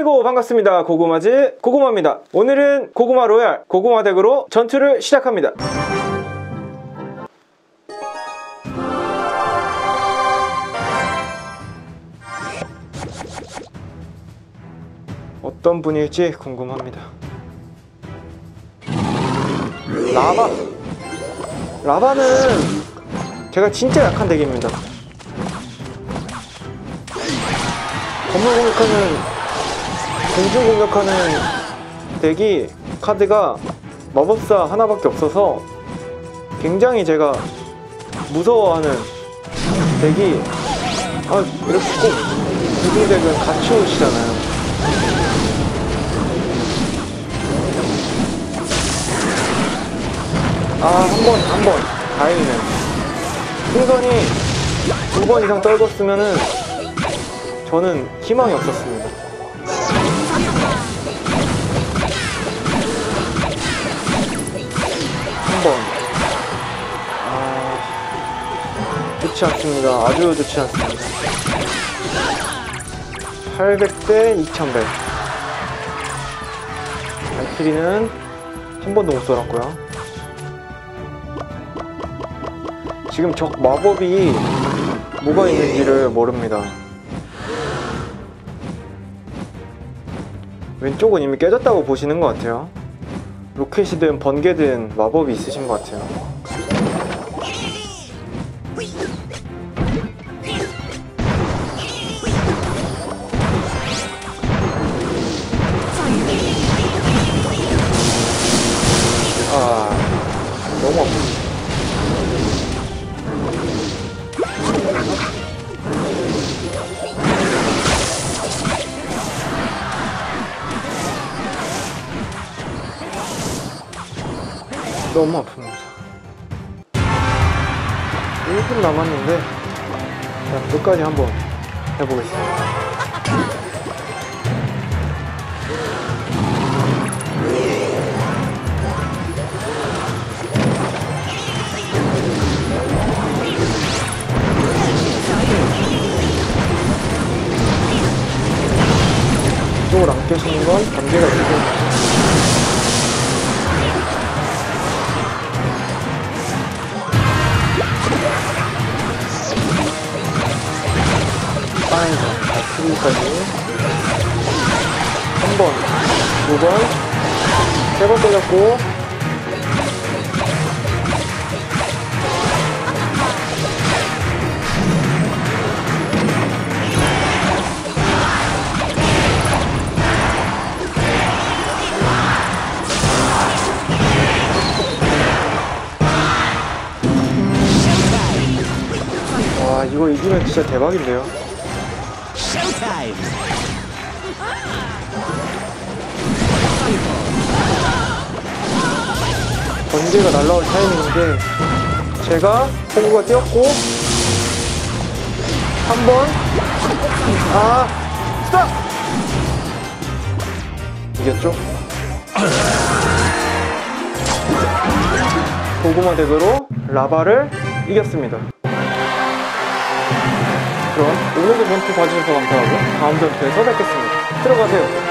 아이고 반갑습니다. 고구마즈 고구마입니다. 오늘은 고구마 로얄 고구마 deck으로 전투를 시작합니다. 어떤 분일지 궁금합니다. 라바. 라바는 제가 진짜 약한 deck입니다. 건물 공격하는 공중 공격하는 덱이 카드가 마법사 하나밖에 없어서 굉장히 제가 무서워하는 덱이 아 이렇게 꼭 공중 덱은 같이 오시잖아요. 아 한 번 한 번. 다행이네. 풍선이 두 번 이상 떨궜으면은 저는 희망이 없었습니다. 한 번. 아, 좋지 않습니다. 아주 좋지 않습니다. 800대 2100. 알트리는 한 번도 못 쏠았고요. 지금 적 마법이 뭐가 있는지를 모릅니다. 왼쪽은 이미 깨졌다고 보시는 것 같아요. 로켓이든 번개든 마법이 있으신 것 같아요. 너무 아픕니다. 1분 남았는데 그냥 끝까지 한번 해보겠습니다. 이쪽을 안 껴시는 건 관계가 있고 다트리까지 한 번, 두 번, 세 번 때렸고 와 이거 이기면 진짜 대박인데요 Showtime! 번개가 날라올 타이밍인데 제가 호구가 뛰었고 한 번 아 스탑 이겼죠? 고구마 덱으로 라바를 이겼습니다 그럼 오늘도 전투 봐주셔서 감사하고 다음 전투에서 뵙겠습니다. 들어가세요